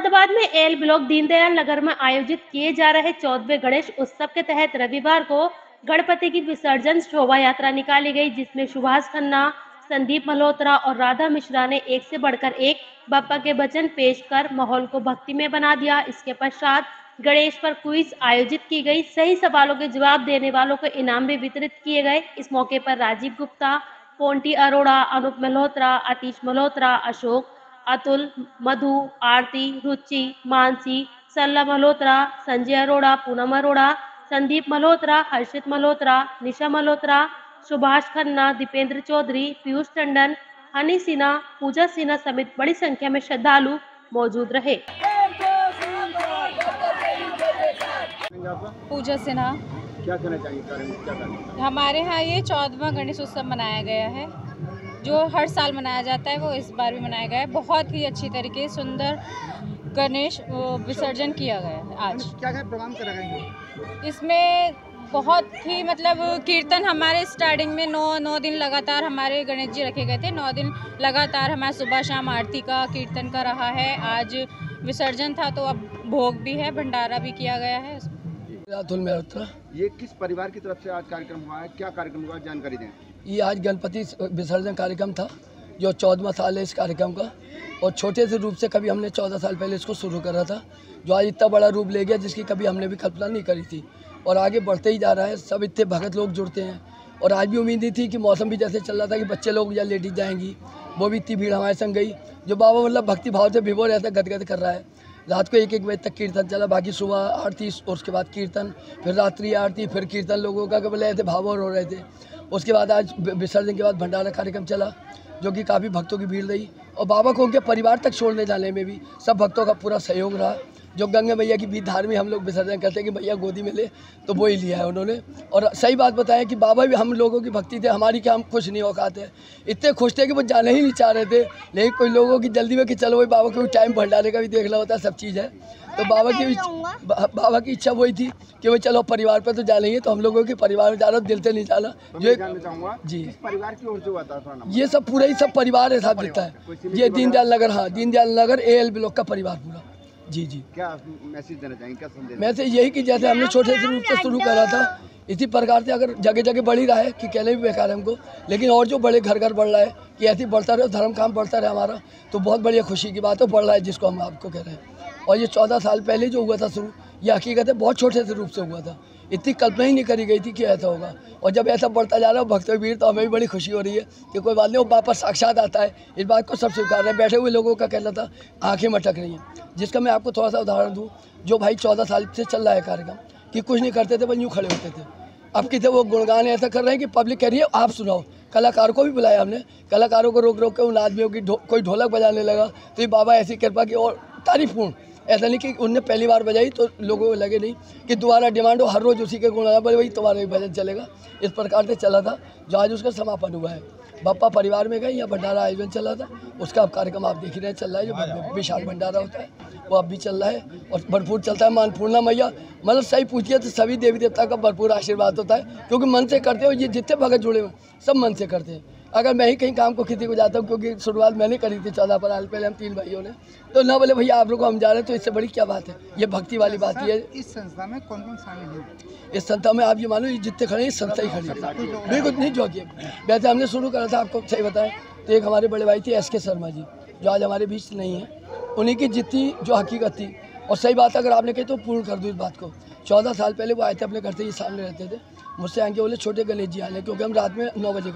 मुरादाबाद में L block Deendayal Nagar में आयोजित किए जा रहे चौदवे गणेश उत्सव के तहत रविवार को गणपति की विसर्जन शोभा यात्रा निकाली गई, जिसमें सुभाष खन्ना, संदीप मल्होत्रा और राधा मिश्रा ने एक से बढ़कर एक बापा के वचन पेश कर माहौल को भक्ति में बना दिया। इसके पश्चात गणेश पर क्विज आयोजित की गई। सही सवालों के जवाब देने वालों को इनाम भी वितरित किए गए। इस मौके पर राजीव गुप्ता, पोंटी अरोड़ा, अनूप मल्होत्रा, आतिश मल्होत्रा, अशोक अतुल मधु आरती रुचि मानसी सल्ला मल्होत्रा संजय अरोड़ा पूनम अरोड़ा संदीप मल्होत्रा हर्षित मल्होत्रा निशा मल्होत्रा सुभाष खन्ना दीपेंद्र चौधरी पीयूष टंडन हनी सिन्हा पूजा सिन्हा समेत बड़ी संख्या में श्रद्धालु मौजूद रहे। पूजा सिन्हा। क्या कहना चाहिए करना हमारे यहाँ ये चौदवा गणेश उत्सव मनाया गया है। जो हर साल मनाया जाता है वो इस बार भी मनाया गया है। बहुत ही अच्छी तरीके सुंदर गणेश विसर्जन किया गया है आज। क्या क्या प्रोग्राम करा गए हैं? इसमें बहुत ही मतलब कीर्तन हमारे स्टार्टिंग में नौ नौ दिन लगातार हमारे गणेश जी रखे गए थे। नौ दिन लगातार हमारा सुबह शाम आरती का कीर्तन का रहा है। आज विसर्जन था तो अब भोग भी है भंडारा भी किया गया है। रातुल मेहता ये किस परिवार की तरफ़ से आज कार्यक्रम हुआ है? क्या कार्यक्रम हुआ? जानकारी दें। ये आज गणपति विसर्जन कार्यक्रम था जो चौदहवा साल है इस कार्यक्रम का। और छोटे से रूप से कभी हमने चौदह साल पहले इसको शुरू करा था जो आज इतना बड़ा रूप ले गया जिसकी कभी हमने भी कल्पना नहीं करी थी। और आगे बढ़ते ही जा रहा है सब इतने भगत लोग जुड़ते हैं। और आज भी उम्मीद ही थी कि मौसम भी जैसे चल रहा था कि बच्चे लोग या लेडीज़ जाएँगी। वो भी इतनी भीड़ हमारे संग गई, जो बाबा मतलब भक्ति भाव से भिगो रहता, गदगद कर रहा है। रात को एक एक बजे तक कीर्तन चला, बाकी सुबह आरती और उसके बाद कीर्तन, फिर रात्रि आरती, फिर कीर्तन, लोगों का बोले ऐसे भाव हो रहे थे। उसके बाद आज विसर्जन के बाद भंडारा कार्यक्रम चला, जो कि काफ़ी भक्तों की भीड़ रही। और बाबा को उनके परिवार तक छोड़ने जाने में भी सब भक्तों का पूरा सहयोग रहा। जो गंगा मैया की भी धार में हम लोग विसर्जन करते हैं कि भैया गोदी में ले तो वो ही लिया है उन्होंने। और सही बात बताया कि बाबा भी हम लोगों की भक्ति थे हमारी क्या हम खुश नहीं औकात है इतने खुश थे कि वो जाने ही नहीं चाह रहे थे। लेकिन कोई लोगों की जल्दी में कि चलो वही बाबा को टाइम भर भंडारे का भी देखना होता है सब चीज़ है। तो बाबा की बा, बाबा की इच्छा वही थी कि वो चलो परिवार पर तो जाना ही है तो हम लोगों के परिवार में जाना दिल से नहीं जाना तो जो एक जी। परिवार की ओर से हुआ नाम ये सब पूरा ही सब परिवार है साथ देता है। ये दीनदयाल नगर हाँ Deendayal Nagar A L block का परिवार पूरा। जी जी। क्या मैसेज देना चाहेंगे? क्या संदेश मैं तो यही कि जैसे हमने छोटे से रूप से शुरू करा था इसी प्रकार से अगर जगह जगह बढ़ ही रहा है कि कहने भी बेकार है हमको लेकिन और जो बड़े घर घर बढ़ रहा है कि ऐसे ही बढ़ता रहे धर्म काम बढ़ता रहे हमारा तो बहुत बढ़िया खुशी की बात है बढ़ रहा है जिसको हम आपको कह रहे हैं। और ये चौदह साल पहले जो हुआ था शुरू ये हकीकत है, बहुत छोटे से रूप से हुआ था। इतनी कल्पना ही नहीं करी गई थी कि ऐसा होगा। और जब ऐसा बढ़ता जा रहा है, भक्तों भीड़ तो हमें भी बड़ी खुशी हो रही है कि कोई बात नहीं, वो वापस साक्षात आता है। इस बात को सब स्वीकार रहे। बैठे हुए लोगों का कहना था, आँखें मटक रही हैं। जिसका मैं आपको थोड़ा सा उदाहरण दूँ, जो भाई चौदह साल से चल रहा है कार्यक्रम, कि कुछ नहीं करते थे बस यूँ खड़े होते थे। अब कितने वो गुणगान ऐसा कर रहे हैं कि पब्लिक कह रही है, आप सुनाओ। कलाकारों को भी बुलाया हमने। कलाकारों को रोक रोक के उन आदमियों की कोई ढोलक बजाने लगा तो ये बाबा ऐसी कृपा की, और तारीफपूर्ण ऐसा नहीं कि उनने पहली बार बजाई तो लोगों को लगे नहीं कि दोबारा डिमांड हो हर रोज़ उसी के गुण आया बोले वही तुम्हारा भी भजन चलेगा। इस प्रकार से चला था जो आज उसका समापन हुआ है। बप्पा परिवार में गए या भंडारा आयोजन चला था। उसका अब कार्यक्रम आप देख ही रहे हैं चल रहा है जो विशाल भंडारा होता है वो अब भी चल रहा है और भरपूर चलता है। मानपूर्णा मैया मतलब सही पूछिए तो सभी देवी देवता का भरपूर आशीर्वाद होता है क्योंकि मन से करते हो ये जितने भगत जुड़े हुए सब मन से करते हैं। अगर मैं ही कहीं काम को खेती को जाता हूँ क्योंकि शुरुआत मैंने करी थी चौदह अप्रैल पहले हम तीन भाइयों ने। तो ना बोले भैया आप लोग को हम जा रहे हैं तो इससे बड़ी क्या बात है? ये भक्ति वाली बात ही है। इस संस्था में कौन कौन शामिल है? इस संस्था में आप ये मानो ये जितने खड़े हैं इस संस्था ही खड़ी है। बिल्कुल नहीं जोगिए वैसे हमने शुरू करा था आपको सही बताएँ तो एक हमारे बड़े भाई थे एस के शर्मा जी जो आज हमारे बीच नहीं है। उन्हीं की जितनी जो हकीकत थी और सही बात अगर आपने कही तो पूर्ण कर दूँ इस बात को। चौदह साल पहले वो आए थे अपने घर से ही सामने रहते थे। मुझसे आके बोले छोटे गणेश जी आने क्योंकि हम रात में नौ बजे